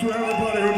to everybody who